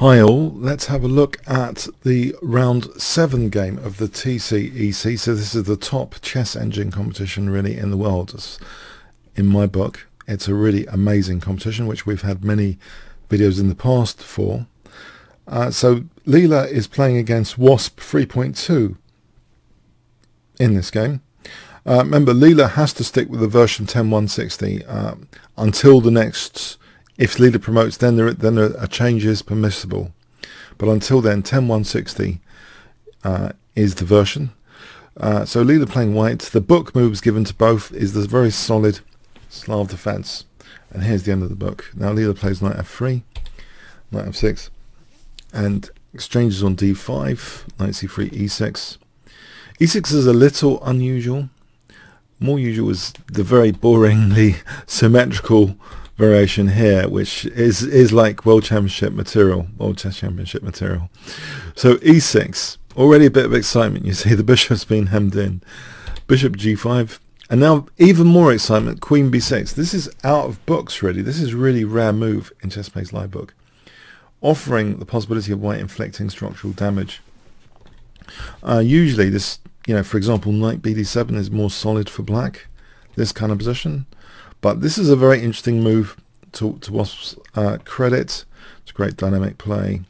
Hi all, let's have a look at the round 7 game of the TCEC. So this is the top chess engine competition really in the world. It's, in my book, it's a really amazing competition which we've had many videos in the past for. Uh, so Leela is playing against Wasp 3.2 in this game. Uh, remember, Leela has to stick with the version 10.160 uh, until the next if Leela promotes, then there then a change is permissible. But until then, 10160 uh, is the version. Uh, so Leela playing white. The book moves given to both is the very solid Slav defense. And here's the end of the book. Now Leela plays knight f3, knight f6, and exchanges on d5, knight c3, e6. e6 is a little unusual. More usual is the very boringly symmetrical variation here, which is is like World Championship material, World Chess Championship material. So e6, already a bit of excitement. You see the bishop's been hemmed in. Bishop g5, and now even more excitement. Queen b6. This is out of books really. This is really rare move in ChessBase live book, offering the possibility of white inflicting structural damage. Uh, usually this, you know, for example, knight bd7 is more solid for black. This kind of position. But this is a very interesting move to, to Wasp's uh, credit. It's a great dynamic play.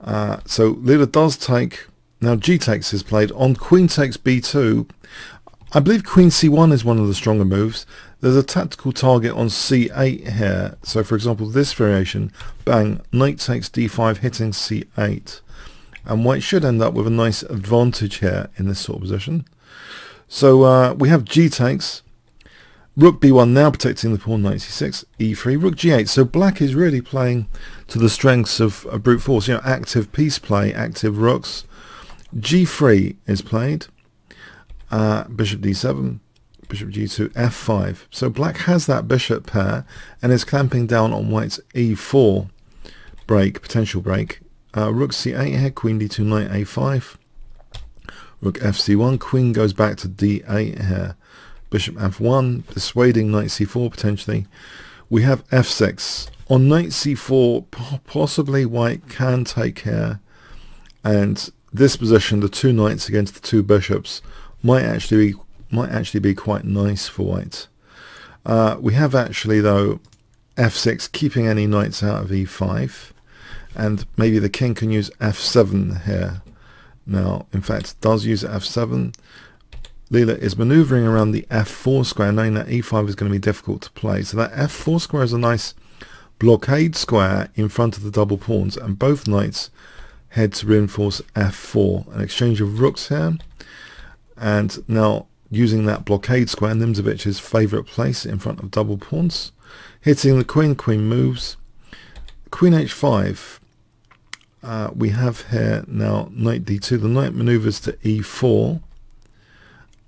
Uh, so Leela does take, now g takes is played. On queen takes b2, I believe queen c1 is one of the stronger moves. There's a tactical target on c8 here. So for example, this variation, bang, knight takes d5 hitting c8. And white should end up with a nice advantage here in this sort of position. So uh, we have g takes. Rook b1 now protecting the pawn 96, e3, rook g8. So black is really playing to the strengths of, of brute force, you know, active piece play, active rooks. g3 is played, uh, bishop d7, bishop g2, f5. So black has that bishop pair and is clamping down on white's e4 break, potential break. Uh, rook c8 here, queen d2, knight a5. Rook fc1, queen goes back to d8 here bishop f1, persuading knight c4 potentially. We have f6. On knight c4, possibly white can take here, and this position, the two knights against the two bishops, might actually be, might actually be quite nice for white. Uh, we have actually, though, f6, keeping any knights out of e5, and maybe the king can use f7 here. Now, in fact, does use f7. Leela is maneuvering around the f4 square, knowing that e5 is going to be difficult to play. So that f4 square is a nice blockade square in front of the double pawns, and both knights head to reinforce f4. An exchange of rooks here, and now using that blockade square, Nimzovich's favourite place in front of double pawns, hitting the queen, queen moves, queen h5. Uh, we have here now knight d2. The knight maneuvers to e4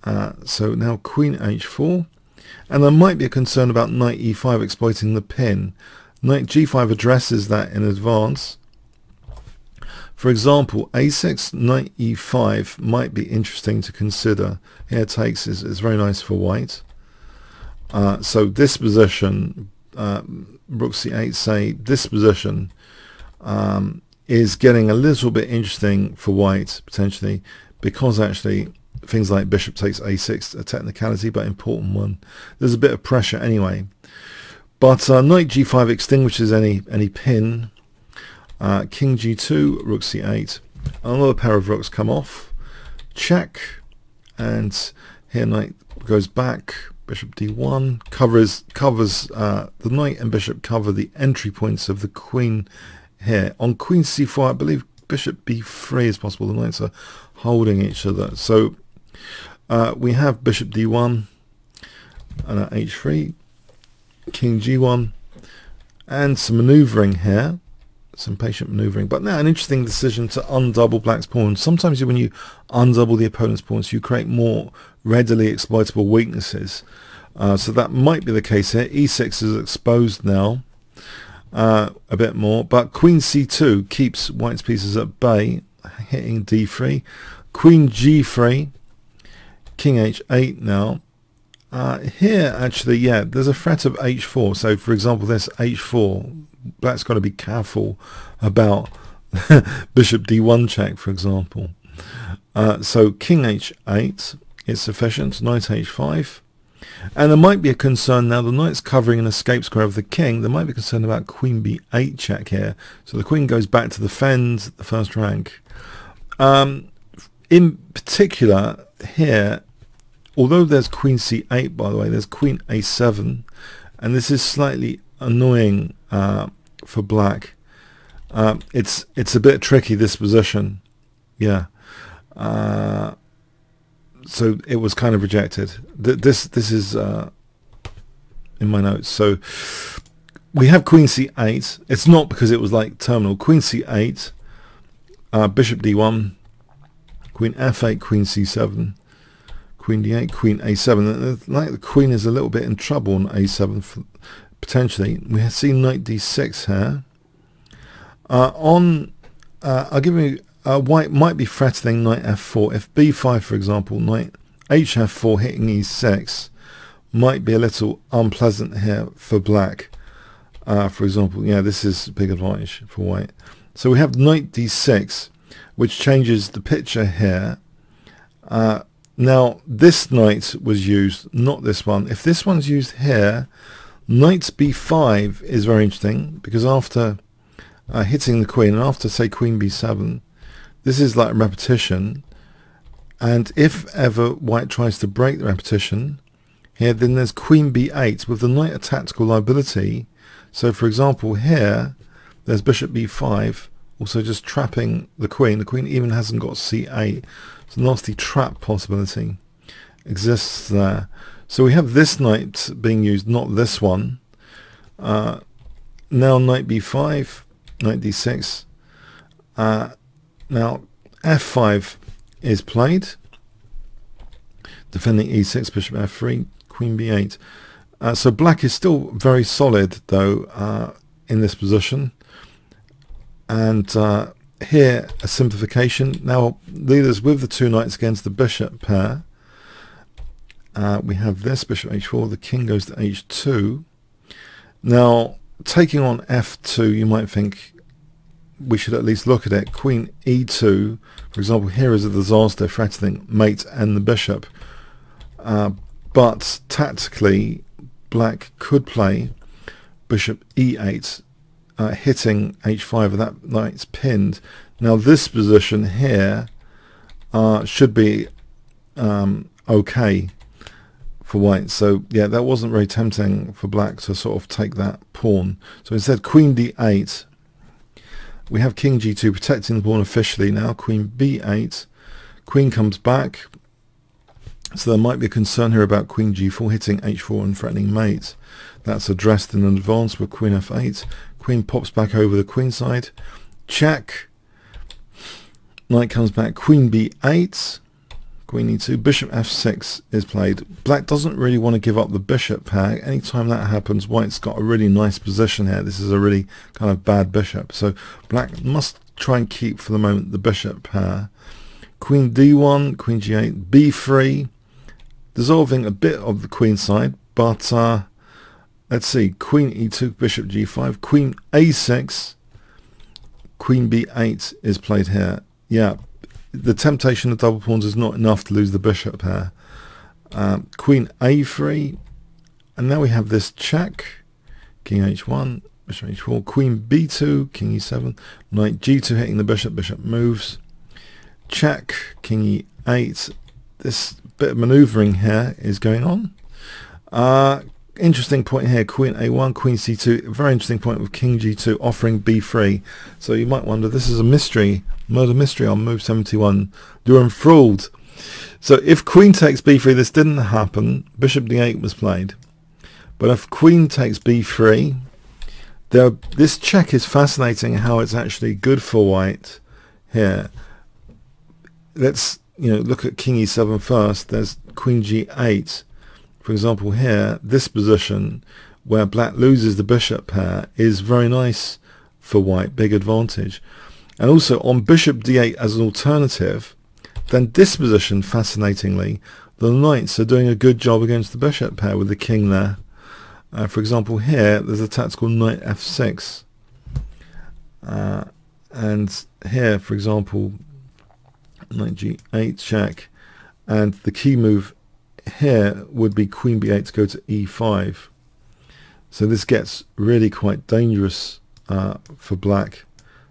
uh, so now queen h4 and there might be a concern about knight e5 exploiting the pin. Knight g5 addresses that in advance. For example, a6, knight e5 might be interesting to consider. Here takes is, is very nice for white. Uh, so this position, uh, rook c8, say this position um, is getting a little bit interesting for white potentially because actually things like bishop takes a6, a technicality but important one. There's a bit of pressure anyway. But uh, knight g5 extinguishes any any pin. Uh, king g2, rook c8. Another pair of rooks come off. Check. And here knight goes back. Bishop d1 covers covers uh, the knight and bishop cover the entry points of the queen here. On queen c4, I believe bishop b3 is possible. The knights are holding each other. So uh, we have bishop d1 and at h3, king g1, and some maneuvering here, some patient maneuvering. But now an interesting decision to undouble black's pawns. Sometimes when you undouble the opponent's pawns, you create more readily exploitable weaknesses. Uh, so that might be the case here. e6 is exposed now uh, a bit more, but queen c2 keeps white's pieces at bay, hitting d3. Queen g3 king h8 now uh, here actually, yeah, there's a threat of h4. So for example, this h4, black's got to be careful about bishop d1 check, for example. Uh, so king h8 is sufficient, knight h5. And there might be a concern now, the knight's covering an escape square of the king. There might be concern about queen b8 check here. So the queen goes back to the defend the first rank. Um, in particular, here, although there's queen c8, by the way, there's queen a7. And this is slightly annoying uh, for black. Uh, it's it's a bit tricky, this position. Yeah. Uh, so it was kind of rejected. Th this this is uh, in my notes. So we have queen c8. It's not because it was like terminal. Queen c8, uh, bishop d1, queen f8, queen c7, queen d8, queen a7. Like the queen is a little bit in trouble on a7 for, potentially. We have seen knight d6 here. Uh, on, uh, I'll give you uh, white might be threatening knight f4. If b5, for example, knight hf4 hitting e6 might be a little unpleasant here for black. Uh, for example, yeah, this is a big advantage for white. So we have knight d6, which changes the picture here. Now, this knight was used, not this one. If this one's used here, knight b5 is very interesting because after uh, hitting the queen and after, say, queen b7, this is like repetition. And if ever white tries to break the repetition, here then there's queen b8 with the knight a tactical liability. So for example here, there's bishop b5, also just trapping the queen. The queen even hasn't got c8. So nasty trap possibility exists there. So we have this knight being used, not this one. Uh, now knight b5, knight d6. Uh, now, f5 is played. Defending e6, bishop f3, queen b8. Uh, so black is still very solid, though, uh, in this position. And uh, here, a simplification. Now, Leela's with the two knights against the bishop pair. Uh, we have this, bishop h4, the king goes to h2. Now, taking on f2, you might think we should at least look at it. Queen e2, for example, here is a disaster threatening mate and the bishop. Uh, but tactically, black could play bishop e8, uh, hitting h5, and that knight's pinned. Now this position here uh, should be um, okay for white. So yeah, that wasn't very tempting for black to sort of take that pawn. So instead, queen d8 we have king g2 protecting the pawn officially now. Queen b8. Queen comes back. So there might be a concern here about queen g4 hitting h4 and threatening mate. That's addressed in advance with queen f8. Queen pops back over the queen side. Check. Knight comes back. Queen b8 queen e2, bishop f6 is played. Black doesn't really want to give up the bishop pair. Anytime that happens, white's got a really nice position here. This is a really kind of bad bishop. So black must try and keep for the moment the bishop pair. Queen d1, queen g8, b3, dissolving a bit of the queen side, but uh, let's see, queen e2, bishop g5, queen a6, queen b8 is played here. Yeah, the temptation of double pawns is not enough to lose the bishop here. Um, queen a3, and now we have this check. King h1, bishop h4, queen b2, king e7, knight g2 hitting the bishop, bishop moves. Check, king e8. This bit of maneuvering here is going on. Uh, interesting point here, queen a1, queen c2, very interesting point with king g2 offering b3. So you might wonder, this is a mystery, murder mystery on move 71. You're enthralled. So if queen takes b3, this didn't happen. Bishop d8 was played. But if queen takes b3, there, this check is fascinating how it's actually good for white here. Let's you know look at king e7 first. There's queen g8 for example here, this position where black loses the bishop pair is very nice for white, big advantage. And also on bishop d8 as an alternative, then this position, fascinatingly, the knights are doing a good job against the bishop pair with the king there. Uh, for example, here there's a tactical knight f6. Uh, and here, for example, knight g8 check. And the key move here would be queen b8 to go to e5. So this gets really quite dangerous uh, for black.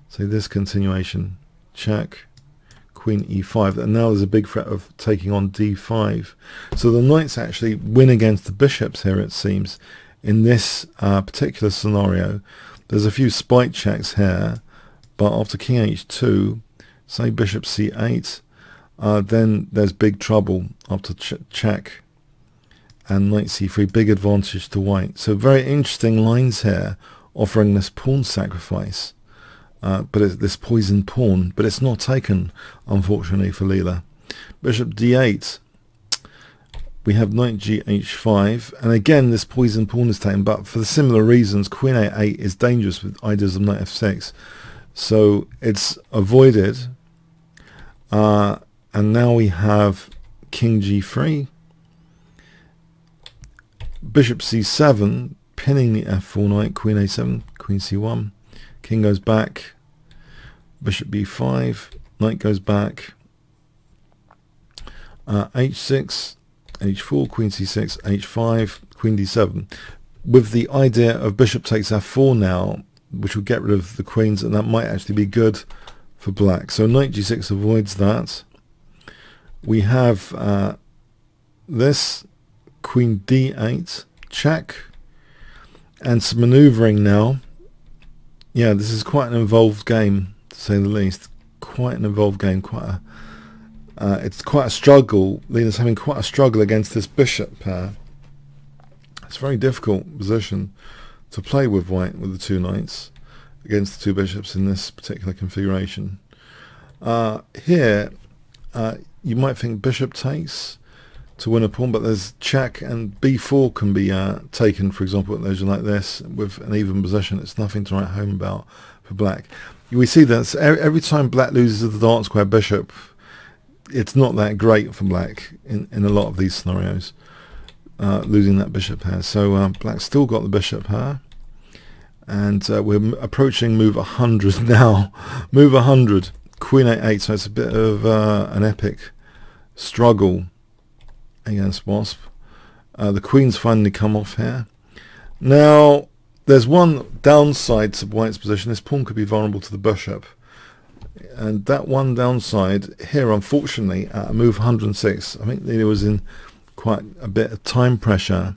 So this continuation, check, queen e5, and now there's a big threat of taking on d5. So the knights actually win against the bishops here, it seems, in this uh, particular scenario. There's a few spike checks here, but after king h2, say bishop c8, uh, then there's big trouble after ch check and knight c3, big advantage to white. So very interesting lines here, offering this pawn sacrifice. Uh, but this poisoned pawn, but it's not taken, unfortunately, for Leela. Bishop d8. We have knight gh5, and again this poisoned pawn is taken, but for the similar reasons, queen a8 is dangerous with ideas of knight f6. So it's avoided. Uh, and now we have king g3, bishop c7, pinning the f4 knight, queen a7, queen c1, king goes back, bishop b5, knight goes back, uh, h6, h4, queen c6, h5, queen d7. With the idea of bishop takes f4 now, which will get rid of the queens, and that might actually be good for black. So knight g6 avoids that. We have uh, this queen d8 check and some maneuvering now. Yeah this is quite an involved game to say the least. Quite an involved game quite a uh, it's quite a struggle. Leela's having quite a struggle against this bishop pair. It's a very difficult position to play with white with the two knights against the two bishops in this particular configuration. Uh, here uh, you might think bishop takes to win a pawn, but there's check and b4 can be uh, taken, for example, at leisure like this with an even position. It's nothing to write home about for black. We see that every time black loses the dark square bishop, it's not that great for black in, in a lot of these scenarios, uh, losing that bishop pair. So uh, black still got the bishop pair. And uh, we're approaching move 100 now. move 100, queen a8, so it's a bit of uh, an epic struggle against Wasp. Uh, the queen's finally come off here. Now, there's one downside to White's position. This pawn could be vulnerable to the bishop. And that one downside here, unfortunately, at move 106, I think it was in quite a bit of time pressure.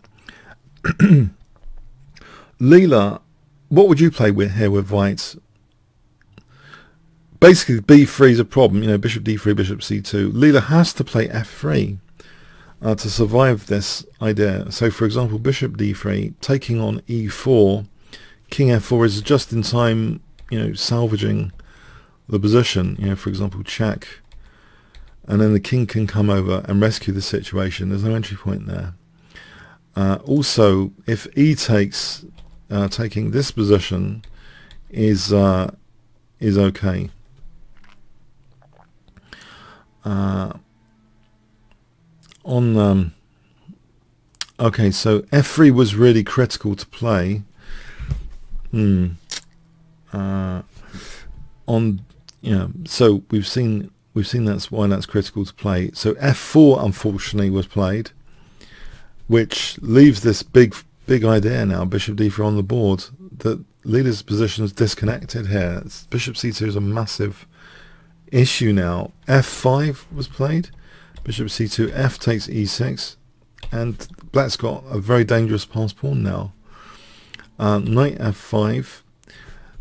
Leela, what would you play with here with White? Basically, b3 is a problem. You know, bishop d3, bishop c2. Leela has to play f3 uh, to survive this idea. So for example, bishop d3, taking on e4, king f4 is just in time, you know, salvaging the position, you know, for example, check. And then the king can come over and rescue the situation. There's no entry point there. Uh, also, if e takes, uh, taking this position is uh, is okay. Uh, on um, okay so f3 was really critical to play. Hmm. Uh, on yeah so we've seen we've seen that's why that's critical to play. So f4 unfortunately was played which leaves this big big idea now bishop d4 on the board that Leela's position is disconnected here. Bishop c2 is a massive issue now f5 was played Bishop c2, f takes e6, and black's got a very dangerous pass pawn now. Uh, knight f5.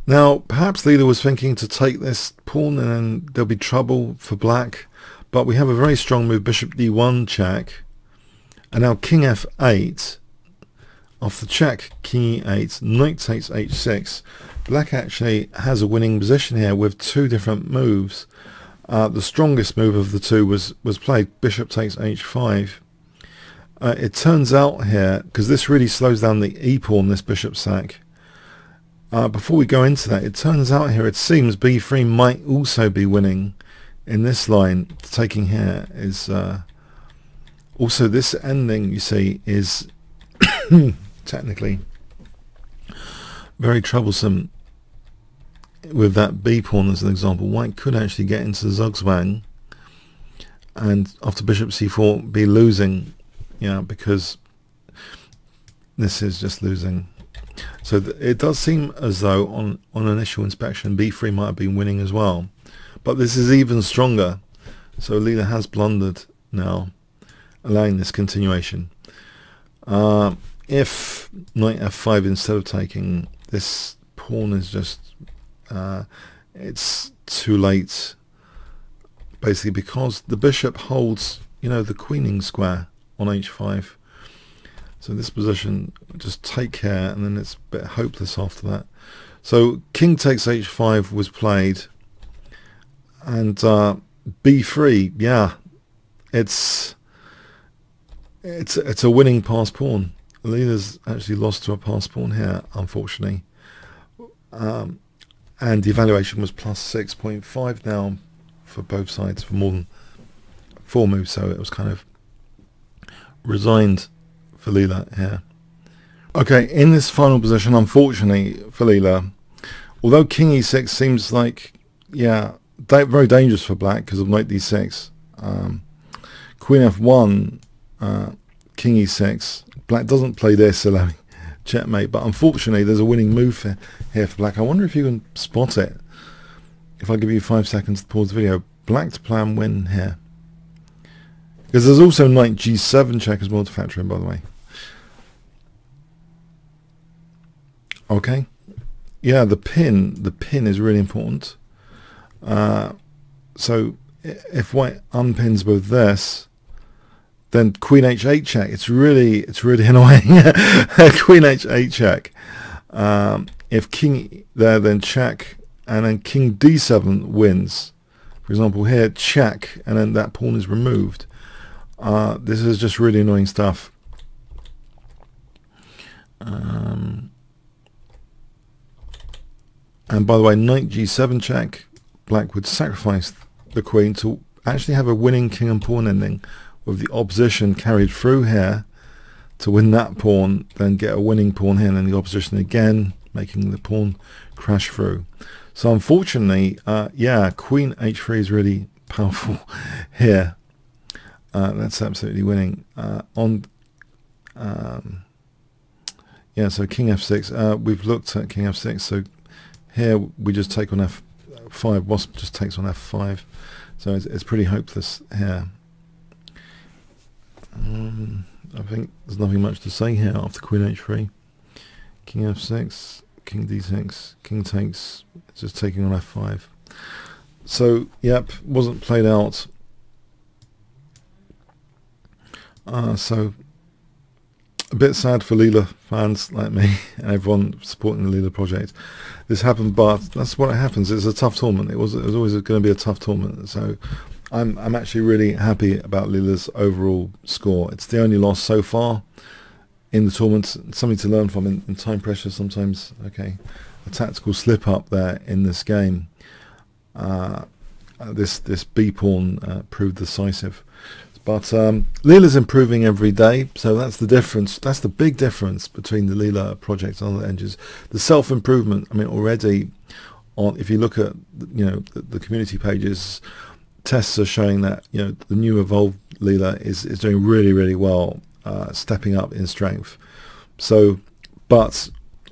Now, perhaps Leela was thinking to take this pawn and then there'll be trouble for black, but we have a very strong move, bishop d1 check, and now king f8. Off the check, king e8, knight takes h6. Black actually has a winning position here with two different moves. Uh, the strongest move of the two was, was played. Bishop takes h5. Uh, it turns out here, because this really slows down the e-pawn, this bishop sack. Uh, before we go into that, it turns out here it seems b3 might also be winning in this line. Taking here is uh, also this ending you see is technically very troublesome with that b pawn as an example. White could actually get into the Zugzwang and after bishop c4 be losing yeah because this is just losing. So it does seem as though on on initial inspection b3 might have been winning as well. But this is even stronger. So Leela has blundered now allowing this continuation. Uh, if knight f5 instead of taking this pawn is just uh, it's too late. Basically because the bishop holds you know the queening square on h5 so this position just take care and then it's a bit hopeless after that. So king takes h5 was played and uh, b3 yeah it's it's it's a winning pass pawn Leela's actually lost to a pass pawn here unfortunately. Um, and the evaluation was plus 6.5 now for both sides for more than four moves, so it was kind of resigned for Leela here. Okay, in this final position, unfortunately for Leela, although King e6 seems like, yeah, very dangerous for black because of knight d6, um, Queen f1, uh, King e6, black doesn't play this, allowing checkmate, but unfortunately there's a winning move here, here for black. I wonder if you can spot it if I give you five seconds to pause the video, black to plan win here. Because there's also knight g7 check as well to factor in, by the way. Okay. Yeah, the pin, the pin is really important. Uh, so if white unpins with this, then queen h8 check. It's really, it's really annoying. queen h8 check. Um, if king there, then check and then king d7 wins. For example, here check, and then that pawn is removed. Uh, this is just really annoying stuff. Um, and by the way, knight g7 check, black would sacrifice the queen to actually have a winning king and pawn ending with the opposition carried through here to win that pawn, then get a winning pawn here, and then the opposition again, making the pawn crash through. So unfortunately, uh, yeah, queen h3 is really powerful here. Uh, that's absolutely winning. Uh, on, um, yeah, so king f6. Uh, we've looked at king f6. So here we just take on f5. Wasp just takes on f5. So it's, it's pretty hopeless here. Um, I think there's nothing much to say here after queen h3. King f6 king d6, king takes, just taking on f5. So, yep, wasn't played out. Uh, so, a bit sad for Leela fans like me and everyone supporting the Leela project. This happened, but that's what happens. It's a tough tournament. It was, it was always going to be a tough tournament. So, I'm I'm actually really happy about Leela's overall score. It's the only loss so far in the tournament, something to learn from in, in time pressure sometimes. Okay, a tactical slip up there in this game. Uh, this this B pawn uh, proved decisive. But um, Leela's improving every day, so that's the difference. That's the big difference between the Leela project and other engines. The self-improvement. I mean, already, on if you look at you know the, the, community pages, tests are showing that you know the new evolved Leela is is doing really really well uh, stepping up in strength. So, but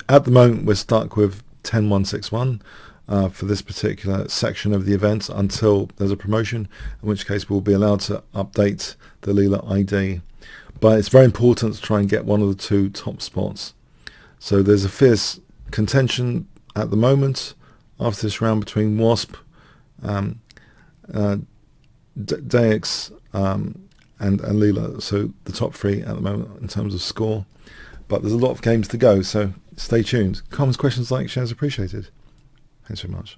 at the moment we're stuck with 10161 uh, for this particular section of the event until there's a promotion, in which case we'll be allowed to update the Leela ID. But it's very important to try and get one of the two top spots. So there's a fierce contention at the moment after this round between Wasp, um, uh, Deus X, um, and, and Leela. So the top three at the moment in terms of score. But there's a lot of games to go, so stay tuned. Comments, questions, likes, shares appreciated. Thanks very much.